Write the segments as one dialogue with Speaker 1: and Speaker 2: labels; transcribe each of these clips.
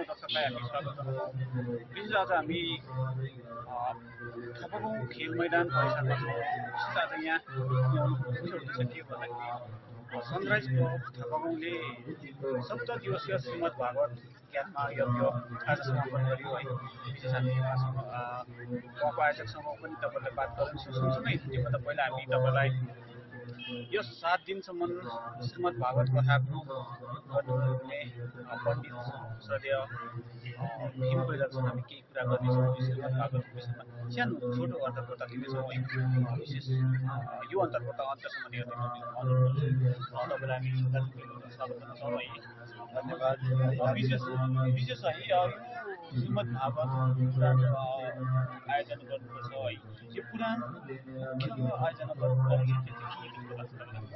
Speaker 1: दर्शकलाई हामी स्वागत जनाउँछौँ विशेष आज हामी थपगाउँ खेल मैदान परिसरमा छौँ विशेष आज यहाँ उद्देश्य के भन्दाखेरि सनराइज क्लब थपगाउँले सप्त दिवसीय श्रीमद् भागवत ज्ञानमा यज्ञ आज समापन गर्यो है विशेष हामी उहाँको आयोजकसँग पनि तपाईँलाई बात गर्नेछौँ सँगसँगै त्योभन्दा पहिला हामी तपाईँलाई यस सात दिनसम्म श्रीमद् भागवत कथा गर्नुहुने पण्डित श्रद्धेय भीम कोइरालसँग हामी केही कुरा गर्नेछौँ यो श्रीमद् भागवतको विषयमा। सानो छोटो अन्तर्वार्ता लिनेछौँ है विशेष यो अन्तर्वार्ता अन्त्यसम्म हेर्ने तपाईँलाई हामी स्वागत गर्न चाहन्छौँ। धन्यवाद। विशेष विशेष है यो श्रीमद् भागवत पुराण आयोजना गर्नुपर्छ है यो पुराण आयोजना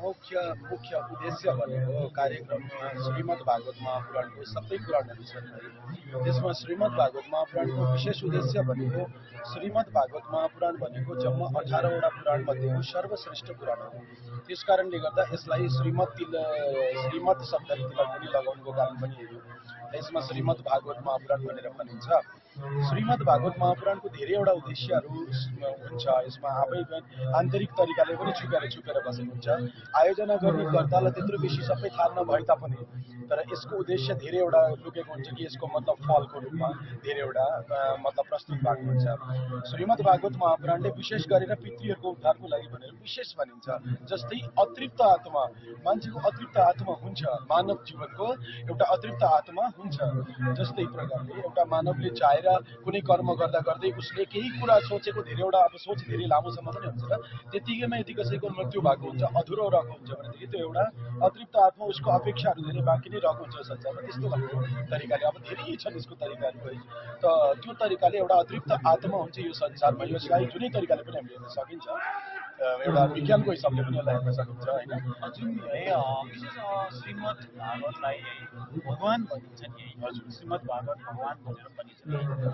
Speaker 2: मुख्य मुख्य उद्देश्य भनेको कार्यक्रममा श्रीमद् भागवत महापुराणको सबै पुराणहरू छन् है त्यसमा श्रीमद् भागवत महापुराणको विशेष उद्देश्य भनेको श्रीमद् भागवत महापुराण भनेको जम्मा अठारवटा पुराण मध्येको सर्वश्रेष्ठ पुराण हो. त्यस कारणले गर्दा यसलाई श्रीमद् तिल श्रीमद् शब्दले तिलक पनि लगाउनुको कारण पनि हो। यसमा श्रीमद् भागवत महापुराण भनेर भनिन्छ श्रीमद् भागवत महापुराणको धेरैवटा उद्देश्यहरू हुन्छ यसमा आफै आन्तरिक तरिकाले पनि छुकेर छुकेर बसेको हुन्छ आयोजना गर्ने कर्तालाई त्यत्रो बेसी सबै थाहा नभए तापनि तर यसको उद्देश्य धेरैवटा लुकेको हुन्छ कि यसको मतलब फलको रूपमा धेरैवटा मतलब प्रस्तुत भएको हुन्छ। श्रीमद् भागवत महापुराणले विशेष गरेर पितृहरूको उद्धारको लागि भनेर विशेष भनिन्छ। जस्तै अतृप्त आत्मा मान्छेको अतृप्त आत्मा हुन्छ मानव जीवनको एउटा अतृप्त आत्मा हुन्छ। जस्तै प्रकारले एउटा मानवले चाहे कुनै कर्म गर्दा गर्दै उसले केही कुरा सोचेको धेरैवटा अब सोच धेरै लामोसम्म पनि हुन्छ र त्यतिकैमा यदि कसैको मृत्यु भएको हुन्छ अधुरो रहेको हुन्छ भनेदेखि त्यो एउटा अतृप्त आत्मा उसको अपेक्षाहरू धेरै बाँकी नै रहेको हुन्छ संसारमा। त्यस्तो खालको तरिकाले अब धेरै छन् यसको तरिकाहरू है त त्यो तरिकाले एउटा अतृप्त आत्मा हुन्छ यो संसारमा। यसलाई जुनै तरिकाले पनि हामीले हेर्न सकिन्छ। एउटा विज्ञानको हिसाबले पनि यसलाई हेर्न सकिन्छ होइन
Speaker 1: जुन है विशेष श्रीमद् भागवतलाई भगवान् भनिन्छ नि हजुर श्रीमद् भागवत भगवान् भनेर भनिन्छ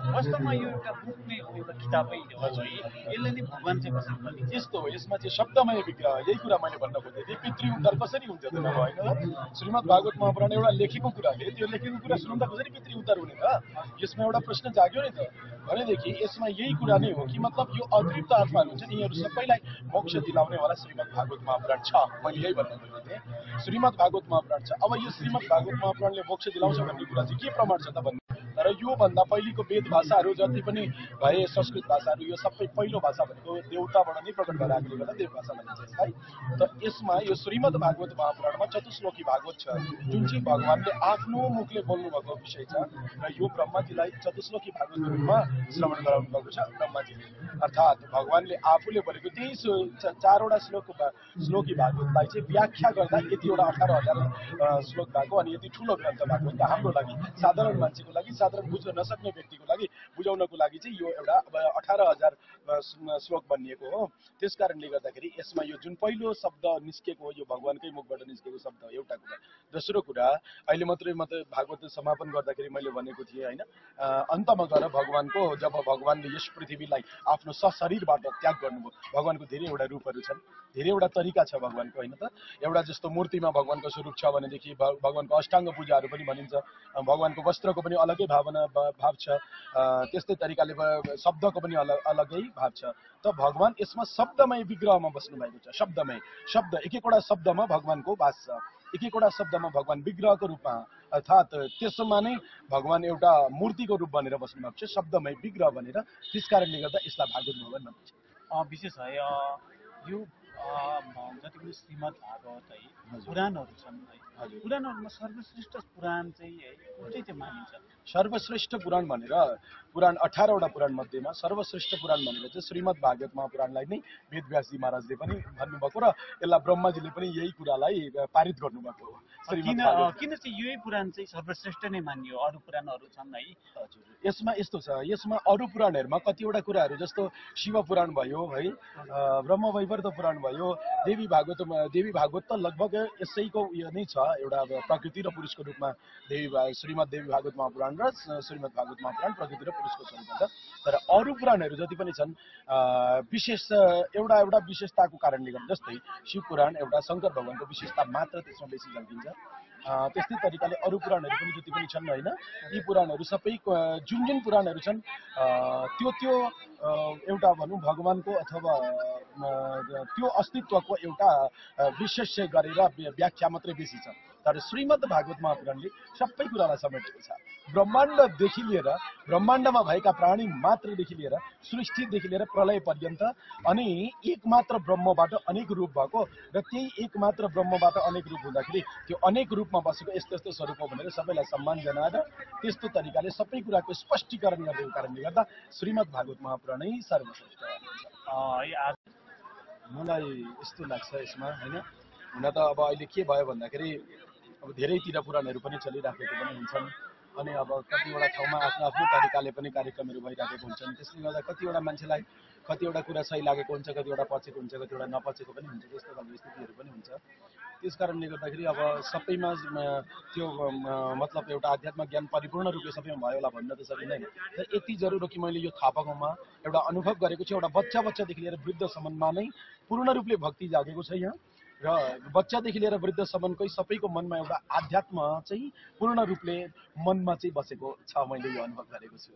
Speaker 1: वास्तवमा यो एउटा बुक नै हो एउटा किताबै हो है यसलाई नै भगवान् चाहिँ कसरी भनिन्छ
Speaker 2: यस्तो हो यसमा चाहिँ शब्दमय विग्रह यही कुरा मैले भन्न खोजेँ थिएँ पितृ उद्धार कसरी हुन्छ त होइन श्रीमद् भागवत महापुराण एउटा लेखेको कुराले त्यो लेखेको कुरा सुन्दा कसरी पितृ उद्धार हुने त यसमा एउटा प्रश्न जाग्यो नि त भनेदेखि यसमा यही कुरा नै हो कि मतलब यो अतृप्त आत्माहरू हुन्छ नि यिनीहरू सबैलाई मोक्ष दिलाउनेवाला श्रीमद् भागवत महापुराण छ। मैले यही भन्न खोजेको थिएँ। श्रीमद् भागवत महापुराण छ। अब यो श्रीमद् भागवत महापुराणले मोक्ष दिलाउँछ भन्ने कुरा चाहिँ के प्रमाण छ त भन्ने तर योभन्दा पहिलेको वेद भाषाहरू जति पनि भए संस्कृत भाषाहरू यो सबै पहिलो भाषा भनेको देउताबाट नै प्रकट भएर आएकोले गर्दा देव भाषा भनिन्छ यसलाई। त यसमा यो श्रीमद् भागवत महापुराणमा चतुश्लोकी भागवत छ जुन चाहिँ भगवान्ले आफ्नो मुखले बोल्नु भएको विषय छ र यो ब्रह्माजीलाई चतुश्लोकी भागवत रूपमा श्रवण गराउनु भएको छ ब्रह्माजीले अर्थात् भगवान्ले आफूले भनेको त्यही चारवटा श्लोक श्लोकी भागवतलाई चाहिँ व्याख्या गर्दा यतिवटा अठार हजार श्लोक भएको अनि यति ठुलो ग्रन्थ भएको त हाम्रो लागि साधारण मान्छेको लागि साधारण बुझ्न नसक्ने व्यक्तिको लागि बुझाउनको लागि चाहिँ यो एउटा अब अठार हजार श्लोक बनिएको हो। त्यस कारणले गर्दाखेरि यसमा यो जुन पहिलो शब्द निस्केको हो यो भगवान्कै मुखबाट निस्केको शब्द एउटा कुरा। दोस्रो कुरा अहिले मात्रै मात्रै भागवत समापन गर्दाखेरि मैले भनेको थिएँ होइन? अन्तमा गएर भगवान्को जब भगवान्ले यस पृथ्वीलाई आफ्नो सशरीरबाट त्याग गर्नुभयो भगवान्को धेरैवटा रूपहरू छन्। धेरैवटा तरिका छ भगवान्को होइन त? एउटा जस्तो मूर्तिमा भगवान्को स्वरूप छ भनेदेखि भगवान्को अष्टाङ्ग पूजाहरू पनि भनिन्छ। भगवान्को वस्त्रको पनि अलगै भावना भाव छ। त्यस्तै तरिकाले शब्दको पनि अलग अलगै भाव छ। त भगवान् यसमा शब्दमय विग्रहमा बस्नु भएको छ। शब्दमय शब्द एक एकवटा शब्दमा भगवान्को वास छ। एक एकवटा शब्दमा भगवान् विग्रहको रूपमा। अर्थात् त्यसमा नै भगवान् एउटा मूर्तिको रूप बनेर बस्नु भएको छ। शब्दमय विग्रह भनेर त्यस कारणले गर्दा यसलाई भागवत भवन भनिन्छ
Speaker 1: विशेष है यो जति पनि श्रीमद् भागवत है पुराणहरू छन् है पुराणहरूमा सर्वश्रेष्ठ पुराण चाहिँ है कुन चाहिँ चाहिँ मानिन्छ?
Speaker 2: सर्वश्रेष्ठ पुराण भनेर पुराण अठारवटा पुराण मध्येमा सर्वश्रेष्ठ पुराण भनेर चाहिँ श्रीमद् भागवत महापुराणलाई नै वेदव्यासजी महाराजले पनि भन्नुभएको र यसलाई ब्रह्माजीले पनि यही कुरालाई पारित गर्नुभएको हो।
Speaker 1: किन किन चाहिँ यही पुराण चाहिँ सर्वश्रेष्ठ नै मानियो? अरू पुराणहरू छन् है।
Speaker 2: हजुर। यसमा यस्तो छ यसमा अरू पुराणहरूमा कतिवटा कुराहरू जस्तो शिव पुराण भयो है ब्रह्म वैवर्त पुराण भयो देवी भागवत देवी भागवत त लगभग यसैको उयो नै छ एउटा प्रकृति र पुरुषको रूपमा देवी श्रीमद् देवी भागवत महापुराण र श्रीमद् भागवत महापुराण प्रकृति र पुरुषको स्वरूप तर अरू पुराणहरू जति पनि छन् विशेष एउटा एउटा विशेषताको कारणले गर्दा जस्तै शिव पुराण एउटा शङ्कर भगवान्को विशेषता मात्र त्यसमा बेसी झल्किन्छ त्यस्तै तरिकाले अरू पुराणहरू पनि जति पनि छन् होइन यी पुराणहरू सबै जुन जुन पुराणहरू छन् त्यो त्यो एउटा भनौँ भगवान्को अथवा त्यो अस्तित्वको एउटा विशेष गरेर व्य- व्याख्या मात्रै बेसी छ। तर श्रीमद् भागवत महापुराणले सबै कुरालाई समेटेको छ। ब्रह्माण्डदेखि लिएर ब्रह्माण्डमा भएका प्राणी मात्रदेखि लिएर सृष्टिदेखि लिएर प्रलय पर्यन्त अनि एक मात्र ब्रह्मबाट अनेक रूप भएको र त्यही एक मात्र ब्रह्मबाट अनेक रूप हुँदाखेरि त्यो अनेक रूपमा बसेको यस्तो यस्तो स्वरूप हो भनेर सबैलाई सम्मान जनाएर त्यस्तो तरिकाले सबै कुराको स्पष्टीकरण गरेको कारणले गर्दा श्रीमद् भागवत महापुराणै सर्वश्रेष्ठ। मलाई यस्तो लाग्छ यसमा होइन? हुन त अब अहिले के भयो भन्दाखेरि अब धेरैतिर पुराणहरू पनि चलिराखेको पनि हुन्छन् अनि अब कतिवटा ठाउँमा आफ्नो आफ्नो तरिकाले पनि कार्यक्रमहरू भइराखेको हुन्छन्। त्यसले गर्दा कतिवटा मान्छेलाई कतिवटा कुरा सही लागेको हुन्छ कतिवटा पचेको हुन्छ कतिवटा नपचेको पनि हुन्छ त्यस्तो खालको स्थितिहरू पनि हुन्छ। त्यस कारणले गर्दाखेरि अब सबैमा त्यो मतलब एउटा आध्यात्मिक ज्ञान परिपूर्ण रूपले सबैमा भयो होला भन्न त सकिँदैन। तर यति जरुर हो कि मैले यो थाहा पाएकोमा एउटा अनुभव गरेको छु एउटा बच्चा बच्चादेखि लिएर वृद्धसम्ममा नै पूर्ण रूपले भक्ति जागेको छ यहाँ। र बच्चादेखि लिएर वृद्धसम्मकै सबैको मनमा एउटा आध्यात्म चाहिँ पूर्ण रूपले मनमा चाहिँ बसेको छ मैले यो अनुभव गरेको छु।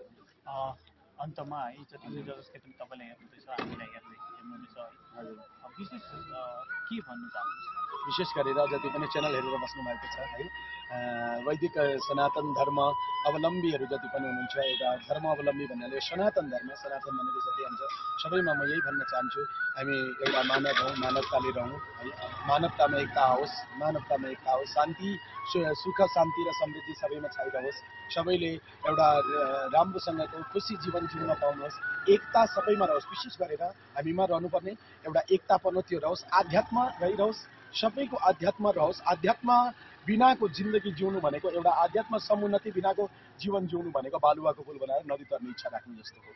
Speaker 1: अन्तमा है जति जसले पनि तपाईँलाई हेर्नुहुँदैछ हामीलाई हेर्दै
Speaker 2: हजुर।
Speaker 1: विशेष के भन्नु चाहनुहुन्छ?
Speaker 2: विशेष गरेर जति पनि च्यानल हेरेर बस्नु भएको छ है वैदिक सनातन धर्म अवलम्बीहरू जति पनि हुनुहुन्छ एउटा धर्म अवलम्बी भन्नाले सनातन धर्म सनातन भनेको जति हुन्छ सबैमा म यही भन्न चाहन्छु हामी एउटा मानव हौँ मानवताले रहौँ है मानवतामा एकता आओस् मानवतामा एकता आओस् शान्ति सुख शान्ति र समृद्धि सबैमा छाइरहोस् सबैले एउटा राम्रोसँगको खुसी जीवन जिउन पाउनुहोस् एकता सबैमा रहोस् विशेष गरेर हामीमा रहनुपर्ने एउटा एकतापन त्यो रहोस् आध्यात्म रहिरहोस् सबैको आध्यात्म रहोस् आध्यात्म बिनाको जिन्दगी जिउनु भनेको एउटा आध्यात्म समुन्नति बिनाको जीवन जिउनु भनेको बालुवाको पुल बनाएर नदी तर्ने इच्छा राख्नु जस्तो हो।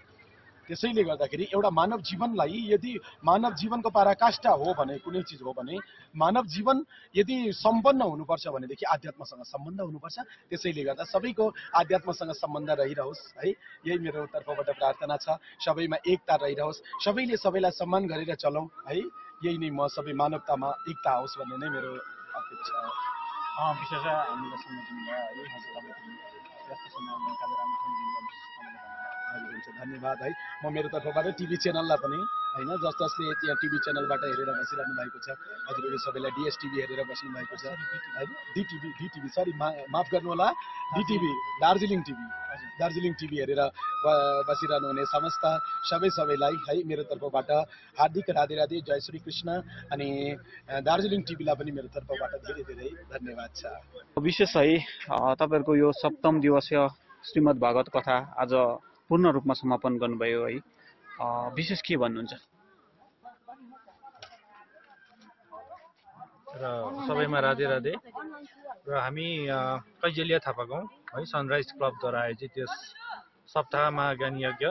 Speaker 2: त्यसैले गर्दाखेरि एउटा मानव जीवनलाई यदि मानव जीवनको पराकाष्ठा हो भने कुनै चिज हो भने मानव जीवन यदि सम्पन्न हुनुपर्छ भनेदेखि आध्यात्मसँग सम्बन्ध हुनुपर्छ। त्यसैले गर्दा सबैको आध्यात्मसँग सम्बन्ध रहिरहोस् है। यही मेरो तर्फबाट प्रार्थना छ। सबैमा एकता रहिरहोस्। सबैले सबैलाई सम्मान गरेर चलौँ है। यही नै म सबै मानवतामा एकता आओस् भन्ने नै मेरो अपेक्षा
Speaker 1: अँ, विशेष हामीलाई दिनुभयो है हजुर समय हामी समय
Speaker 2: हुन्छ धन्यवाद है। म मेरो तर्फबाट टिभी च्यानललाई पनि होइन जस जसले त्यहाँ टिभी च्यानलबाट हेरेर बसिरहनु भएको छ हजुरहरू सबैलाई डिएसटिभी हेरेर बस्नु भएको छ होइन डिटिभी डिटिभी सरी मा माफ गर्नु होला डिटिभी दार्जिलिङ टिभी
Speaker 1: हजुर।
Speaker 2: दार्जिलिङ टिभी हेरेर बसिरहनु हुने समस्त सबै सबैलाई है मेरो तर्फबाट हार्दिक राधे राधे जय श्री कृष्ण अनि दार्जिलिङ टिभीलाई पनि मेरो तर्फबाट धेरै धेरै धन्यवाद छ।
Speaker 1: विशेष है तपाईँहरूको यो सप्तम दिवसीय श्रीमद् भागवत कथा आज पूर्ण रूपमा समापन गर्नुभयो है। विशेष के भन्नुहुन्छ?
Speaker 3: र सबैमा राधे राधे। र हामी कैजेलिया थापा गाउँ है सनराइज क्लबद्वारा आयोजित यस सप्ताह महाज्ञान यज्ञ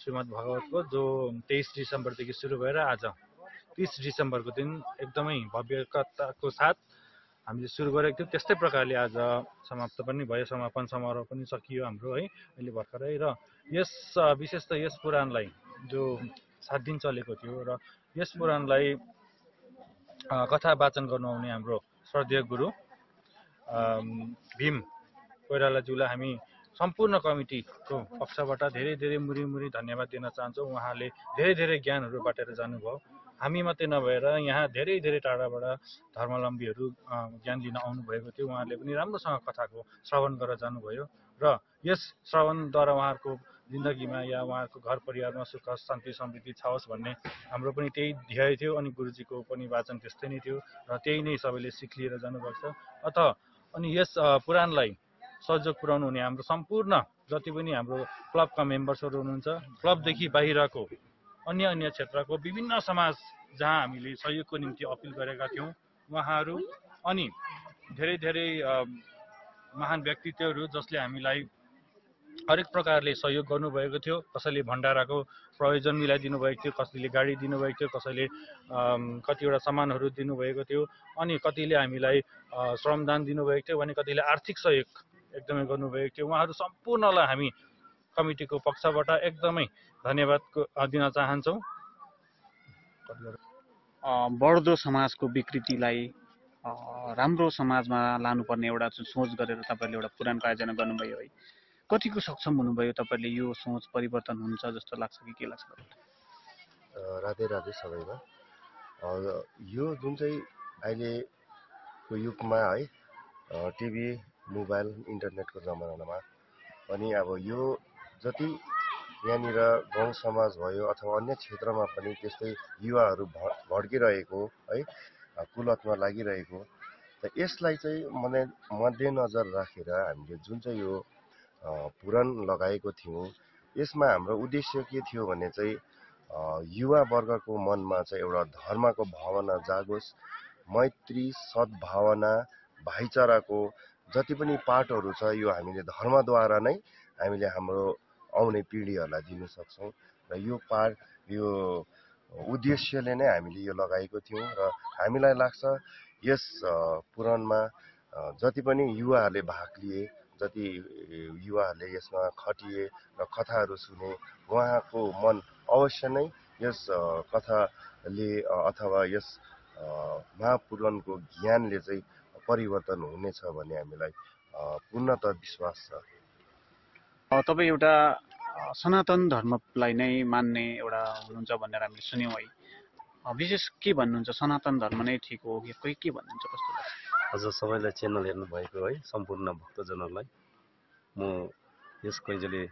Speaker 3: श्रीमद् भागवतको जो तेइस डिसेम्बरदेखि सुरु भएर आज तिस डिसेम्बरको दिन एकदमै भव्यताको साथ हामीले सुरु गरेको थियौँ। त्यस्तै प्रकारले आज समाप्त पनि भयो। समापन समारोह पनि सकियो हाम्रो है अहिले भर्खरै। र यस विशेष त यस पुराणलाई जो सात दिन चलेको थियो र यस पुराणलाई कथा वाचन गर्नु आउने हाम्रो श्रद्धेय गुरु भीम कोइरालाज्यूलाई हामी सम्पूर्ण कमिटीको पक्षबाट धेरै धेरै मुरी मुरी धन्यवाद दिन चाहन्छौँ। उहाँले धेरै धेरै ज्ञानहरू बाटेर जानुभयो। हामी मात्रै नभएर यहाँ धेरै धेरै टाढाबाट धर्मावलम्बीहरू ज्ञान लिन आउनुभएको थियो। उहाँहरूले पनि राम्रोसँग कथाको श्रवण गरेर जानुभयो र यस श्रवणद्वारा उहाँहरूको जिन्दगीमा या उहाँहरूको घर परिवारमा सुख शान्ति समृद्धि छाओस् भन्ने हाम्रो पनि त्यही ध्येय थियो अनि गुरुजीको पनि वाचन त्यस्तै नै थियो र त्यही नै सबैले सिक लिएर जानुभएको छ। अत अनि यस पुराणलाई सहयोग पुर्याउनु हुने हाम्रो सम्पूर्ण जति पनि हाम्रो क्लबका मेम्बर्सहरू हुनुहुन्छ क्लबदेखि बाहिरको अन्य अन्य क्षेत्रको विभिन्न समाज जहाँ हामीले सहयोगको निम्ति अपिल गरेका थियौँ उहाँहरू अनि धेरै धेरै महान व्यक्तित्वहरू जसले हामीलाई हरेक प्रकारले सहयोग गर्नुभएको थियो। कसैले भण्डाराको प्रयोजन मिलाइदिनु भएको थियो कसैले गाडी दिनुभएको थियो कसैले कतिवटा सामानहरू दिनुभएको थियो अनि कतिले हामीलाई श्रमदान दिनुभएको थियो भने कतिले आर्थिक सहयोग एकदमै गर्नुभएको थियो। उहाँहरू सम्पूर्णलाई हामी कमिटीको पक्षबाट एकदमै धन्यवाद दिन चाहन्छौँ।
Speaker 1: अ, बढ्दो समाजको विकृतिलाई अ, राम्रो समाजमा लानुपर्ने एउटा सोच गरेर तपाईँहरूले एउटा पुराणको आयोजना गर्नुभयो है। कतिको सक्षम हुनुभयो तपाईँहरूले यो सोच परिवर्तन हुन्छ जस्तो लाग्छ कि के लाग्छ
Speaker 4: राधे राधे सबैमा। अ, यो जुन चाहिँ अहिलेको युगमा है टिभी मोबाइल इन्टरनेटको जमानामा पनि अब यो जति यहाँनिर गाउँ समाज भयो अथवा अन्य क्षेत्रमा पनि त्यस्तै युवाहरू भ भड्किरहेको है कुलतमा लागिरहेको त यसलाई चाहिँ मने मध्यनजर राखेर हामीले जुन चाहिँ यो पुराण लगाएको थियौँ यसमा हाम्रो उद्देश्य के थियो भने चाहिँ अ, युवा वर्गको मनमा चाहिँ एउटा धर्मको भावना जागोस् मैत्री सद्भावना भाइचाराको जति पनि पाठहरू छ यो हामीले धर्मद्वारा नै हामीले हाम्रो आउने पिँढीहरूलाई दिन सक्छौँ र यो पाठ यो उद्देश्यले नै हामीले यो लगाएको थियौँ र हामीलाई लाग्छ यस पुराणमा जति पनि युवाहरूले भाग लिए जति युवाहरूले यसमा खटिए र कथाहरू सुने उहाँको मन अवश्य नै यस कथाले अथवा यस महापुराणको ज्ञानले चाहिँ परिवर्तन हुनेछ भन्ने हामीलाई पूर्णत विश्वास छ।
Speaker 1: तपाईँ एउटा सनातन धर्मलाई नै मान्ने एउटा हुनुहुन्छ भनेर हामीले सुन्यौँ है। विशेष के भन्नुहुन्छ? सनातन धर्म नै ठिक हो कि कोही के भन्नुहुन्छ कस्तो लाग्छ?
Speaker 5: हजुर सबैलाई च्यानल हेर्नुभएको है सम्पूर्ण भक्तजनहरूलाई। म यस कैजले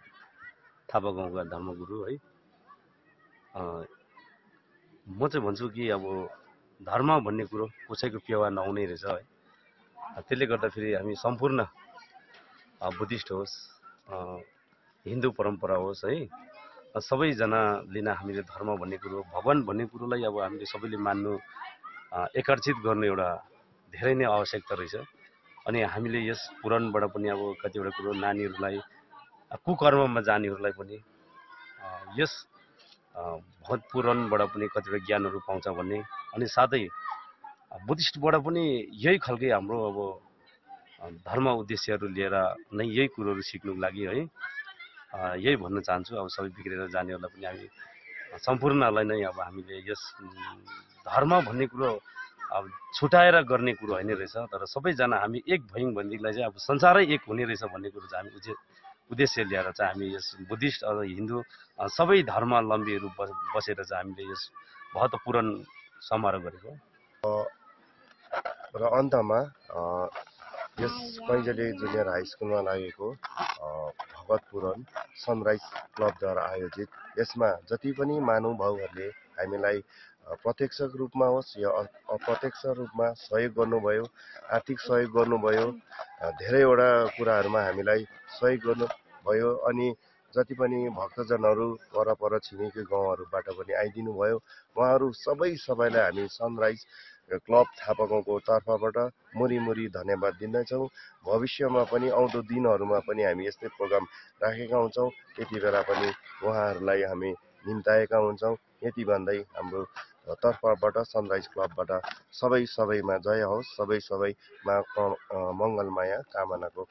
Speaker 5: थापा गाउँका धर्मगुरु है। म चाहिँ भन्छु कि अब धर्म भन्ने कुरो कसैको पेवा नहुने रहेछ है। त्यसले गर्दाखेरि हामी सम्पूर्ण बुद्धिस्ट होस् हिन्दू परम्परा होस् है। अ, सबैजनाले नै हामीले धर्म भन्ने कुरो भगवान् भन्ने कुरोलाई अब हामीले सबैले मान्नु एकर्चित गर्नु एउटा धेरै नै आवश्यकता रहेछ। अनि हामीले यस पुराणबाट पनि अब कतिवटा कुरो नानीहरूलाई कुकर्ममा जानेहरूलाई पनि यस भगवत पुराणबाट पनि कतिवटा ज्ञानहरू पाउँछ भन्ने। अनि साथै बुद्धिस्टबाट पनि यही खालकै हाम्रो अब धर्म उद्देश्यहरू लिएर नै यही कुरोहरू सिक्नुको लागि है। यही भन्न चाहन्छु अब सबै बिग्रेर जानेहरूलाई पनि हामी सम्पूर्णलाई नै अब हामीले यस धर्म भन्ने कुरो अब छुट्याएर गर्ने कुरो होइन रहेछ तर सबैजना हामी एक भयौँ भनेदेखिलाई चाहिँ अब संसारै एक हुने रहेछ भन्ने कुरो चाहिँ हामी उद्दे- उद्देश्य ल्याएर चाहिँ हामी यस बुद्धिस्ट अथवा हिन्दू सबै धर्मावलम्बीहरू बस- बसेर चाहिँ हामीले यस भगवत पुराण समारोह गरेको।
Speaker 4: र अन्तमा यस कैजले जुनियर हाई स्कुलमा लागेको पुराण सनराइज क्लबद्वारा आयोजित यसमा जति पनि महानुभावहरूले हामीलाई प्रत्यक्ष रूपमा होस् या अप्रत्यक्ष रूपमा सहयोग गर्नुभयो आर्थिक सहयोग गर्नुभयो धेरैवटा कुराहरूमा हामीलाई सहयोग गर्नुभयो अनि जति पनि भक्तजनहरू वरपर छिमेकी गाउँहरूबाट पनि आइदिनु भयो उहाँहरू सबै सबैलाई हामी सनराइज क्लब थापागाउँको तर्फबाट मुरी मुरी धन्यवाद दिँदछौँ। भविष्यमा पनि आउँदो दिनहरूमा पनि हामी यस्तै प्रोग्राम राखेका हुन्छौँ। त्यति बेला पनि उहाँहरूलाई हामी निम्ताएका हुन्छौँ। यति भन्दै हाम्रो तर्फबाट सनराइज क्लबबाट सबै सबैमा जय होस्। सबै सबैमा मङ्गलमय कामनाको